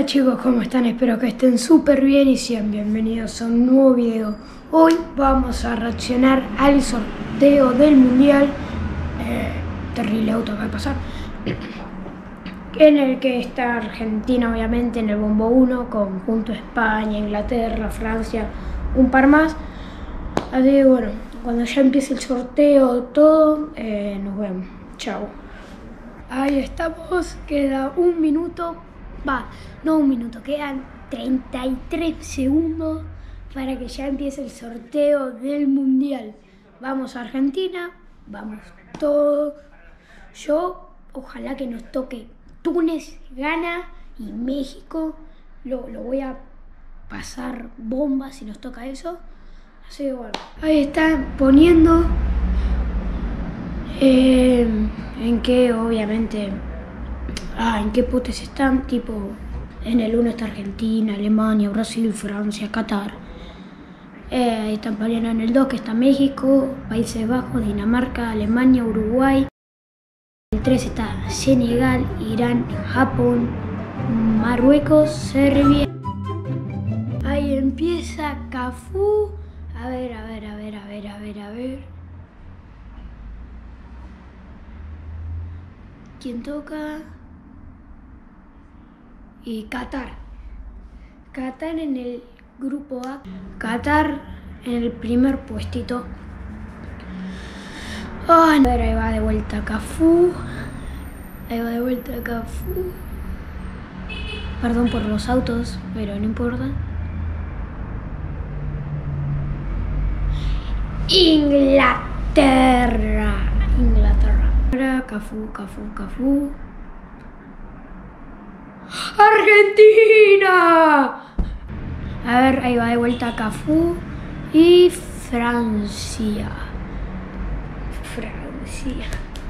Hola chicos, ¿cómo están? Espero que estén súper bien y sean bienvenidos a un nuevo video. Hoy vamos a reaccionar al sorteo del mundial. Eh, terrible auto va a pasar. En el que está Argentina, obviamente, en el bombo 1, con junto a España, Inglaterra, Francia, un par más. Así que bueno, cuando ya empiece el sorteo, todo, eh, nos vemos. Chao. Ahí estamos, queda un minuto va, no un minuto, quedan 33 segundos para que ya empiece el sorteo del mundial. Vamos a Argentina, vamos todo. Yo, ojalá que nos toque Túnez, Ghana y México. Lo, lo voy a pasar bomba si nos toca eso. Así que bueno, ahí están poniendo eh, en que obviamente ah, en qué potes están, tipo, en el 1 está Argentina, Alemania, Brasil, Francia, Qatar. Eh, están poniendo en el 2 que está México, Países Bajos, Dinamarca, Alemania, Uruguay. El 3 está Senegal, Irán, Japón, Marruecos, Serbia. Ahí empieza Cafú. A ver, a ver, a ver, a ver, a ver, a ver. ¿Quién toca? Y Qatar. Qatar en el grupo A. Qatar en el primer puestito. a ver, ahí va de vuelta Cafú. Ahí va de vuelta Cafú. Perdón por los autos, pero no importa. Inglaterra. Inglaterra. Cafú, Cafú, Cafú. ¡Argentina! A ver, ahí va de vuelta Cafú y Francia. Francia.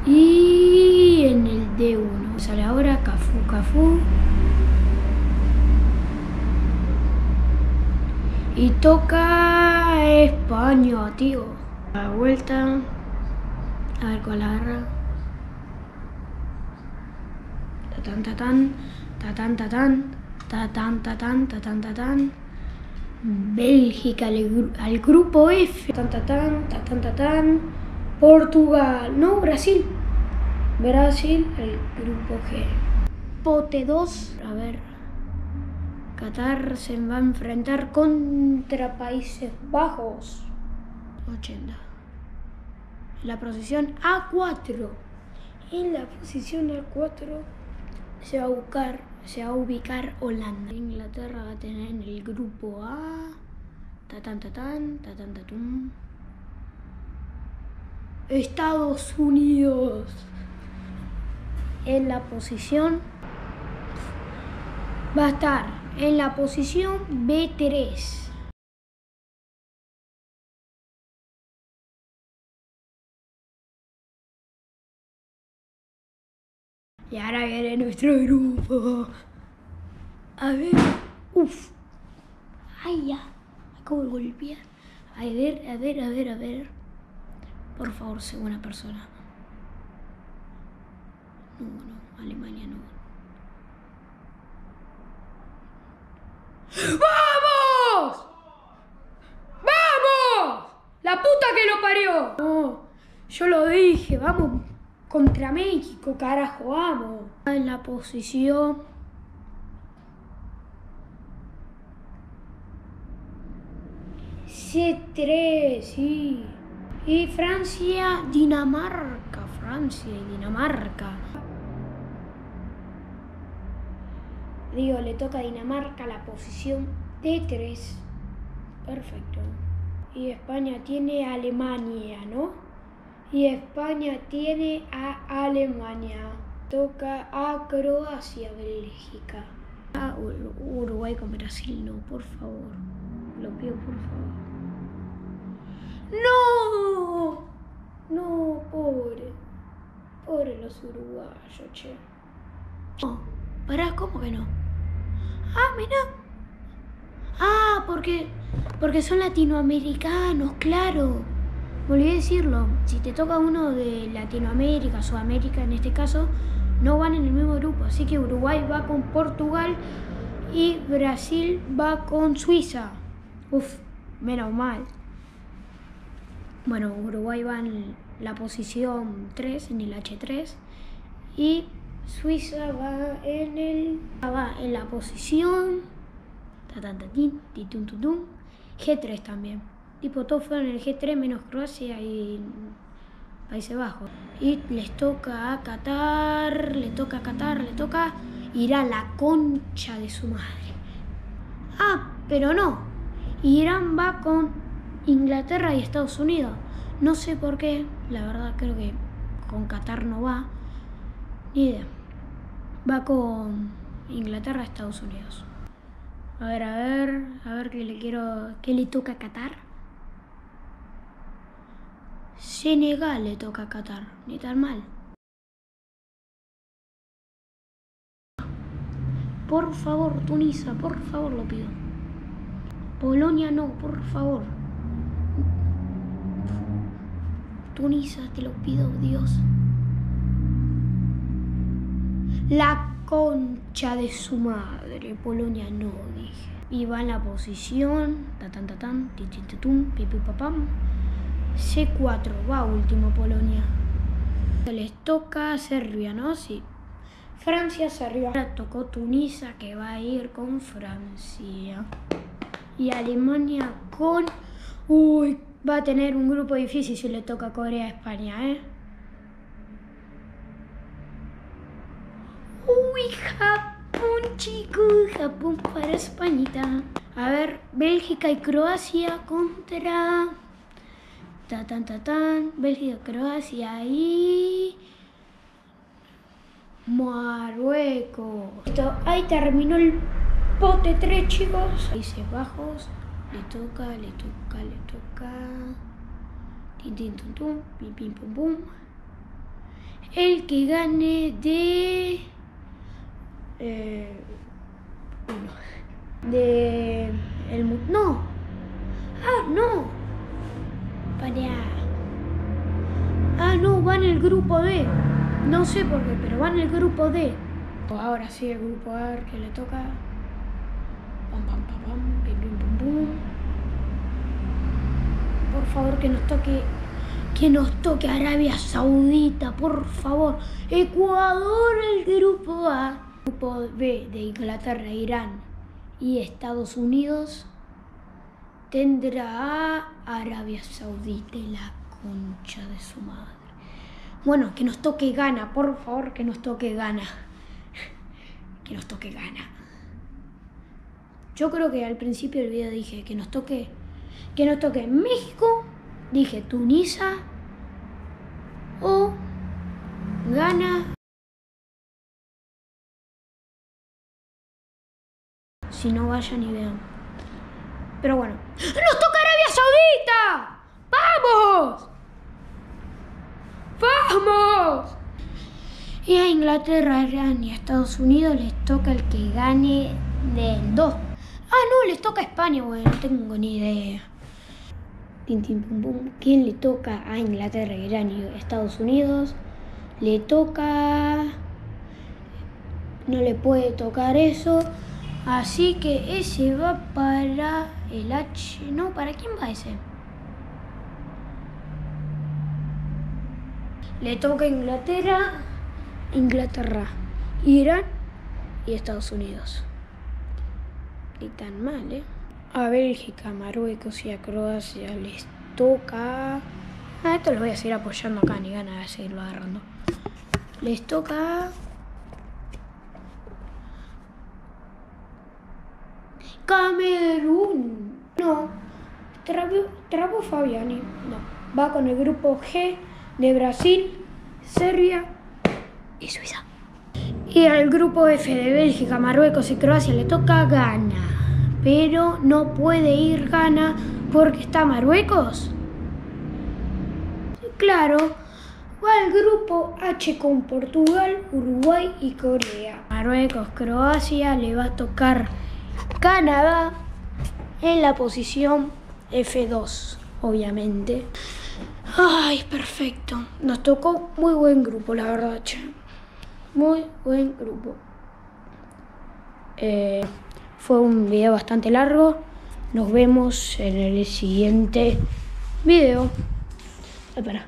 Y en el D1 sale ahora Cafú, Cafú. Y toca España, tío. La vuelta. A ver cuál agarra. Tatán, tatán. Tatán, tatán, tatán, tatán, tatán, tatán. Bélgica al, grupo F. Tatán, tatán, tatán, tatán. Portugal. No, Brasil. Brasil al grupo G. Pote 2. A ver. Qatar se va a enfrentar contra Países Bajos. 80. La posición A4. En la posición A4 se va a buscar se va a ubicar Holanda. Inglaterra va a tener en el grupo A. Tatán, tatán, tatán, tatún. Estados Unidos en la posición va a estar en la posición B3. Y ahora viene nuestro grupo. A ver. Uf. Ay, ya. Acabo de golpear. A ver, a ver, a ver, a ver. Por favor, sé buena persona. No, no. Alemania no. ¡Vamos! ¡Vamos! ¡La puta que lo parió! No, yo lo dije, vamos contra México, carajo, vamos. En la posición C3, sí. Y Francia, Dinamarca, Francia y Dinamarca. Digo, le toca a Dinamarca la posición T3. Perfecto. Y España tiene Alemania, ¿no? Y España tiene a Alemania. Toca a Croacia, Bélgica. A Uruguay con Brasil, no, por favor. Lo pido, por favor. ¡No! No, pobre. Pobre los uruguayos, che. No, pará, ¿cómo que no? Ah, mira. Ah, porque, porque son latinoamericanos, claro. Volví a decirlo, si te toca uno de Latinoamérica, Sudamérica en este caso, no van en el mismo grupo. Así que Uruguay va con Portugal Y Brasil va con Suiza. Uf, menos mal. Bueno, Uruguay va en la posición 3, en el H3. Y Suiza va en el va en la posición G3 también. Tipo, todos fueron en el G3 menos Croacia y Países Bajos. Y les toca a Qatar, le toca a Qatar, le toca Irán, la concha de su madre. Ah, pero no. Irán va con Inglaterra y Estados Unidos. No sé por qué, la verdad creo que con Qatar no va. Ni idea. Va con Inglaterra Estados Unidos. A ver, a ver, a ver qué le quiero. ¿Qué le toca a Qatar? Senegal le toca a Qatar, ni tan mal. Por favor, Tunisa, por favor lo pido. Polonia no, por favor. Tunisa, te lo pido, Dios. La concha de su madre, Polonia no, dije. Y va en la posición, ta tan ta tan, pipi papam. C4, va último Polonia. Les toca Serbia, ¿no? Sí. Francia, Serbia. Ahora tocó Tunisa, que va a ir con Francia. Y Alemania con... Uy, va a tener un grupo difícil si le toca Corea a España, ¿eh? Uy, Japón, chicos. Japón para Españita. A ver, Bélgica y Croacia contra... Ta, tan, ta, tan. Bélgica, Croacia y... Marruecos. ahí terminó el pote 3, chicos. Países Bajos. Le toca, le toca, le toca. Tin, tin, tum, tum. Pim, pim, pum, pum. El que gane de... Eh, de... el grupo D. No sé por qué, pero va en el grupo D. Ahora sí, el grupo A que le toca. Pam, pam. Por favor, que nos toque. Que nos toque Arabia Saudita, por favor. Ecuador, el grupo A. Grupo B de Inglaterra, Irán y Estados Unidos tendrá a Arabia Saudita y la concha de su madre. Bueno, que nos toque gana, por favor, que nos toque gana. Que nos toque gana. Yo creo que al principio del video dije que nos toque que nos toque México, dije Tunisa o gana si no vayan y vean. Pero bueno, ¡nos toca Arabia Saudita! ¡Vamos! ¡Vamos! Y a Inglaterra, Irán y a Estados Unidos les toca el que gane del 2. Ah, no, les toca a España, bueno, no tengo ni idea. ¿Quién le toca a Inglaterra, Irán y Estados Unidos? Le toca... No le puede tocar eso. Así que ese va para el H. No, ¿para quién va ese? Le toca Inglaterra, Inglaterra, Irán y Estados Unidos. Ni tan mal, ¿eh? A Bélgica, Marruecos y a Croacia les toca... Ah, esto lo voy a seguir apoyando acá, ni ganas de seguirlo agarrando. Les toca... Camerún. No. Trabo Fabiani. No. Va con el grupo G de Brasil, Serbia y Suiza. Y al grupo F de Bélgica, Marruecos y Croacia le toca Ghana. Pero no puede ir Ghana porque está Marruecos. Claro, va al grupo H con Portugal, Uruguay y Corea. Marruecos, Croacia le va a tocar Canadá en la posición F2, obviamente. Ay, perfecto. Nos tocó muy buen grupo, la verdad, che. Muy buen grupo. Eh, fue un video bastante largo. Nos vemos en el siguiente video. Espera.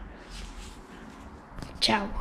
Chao.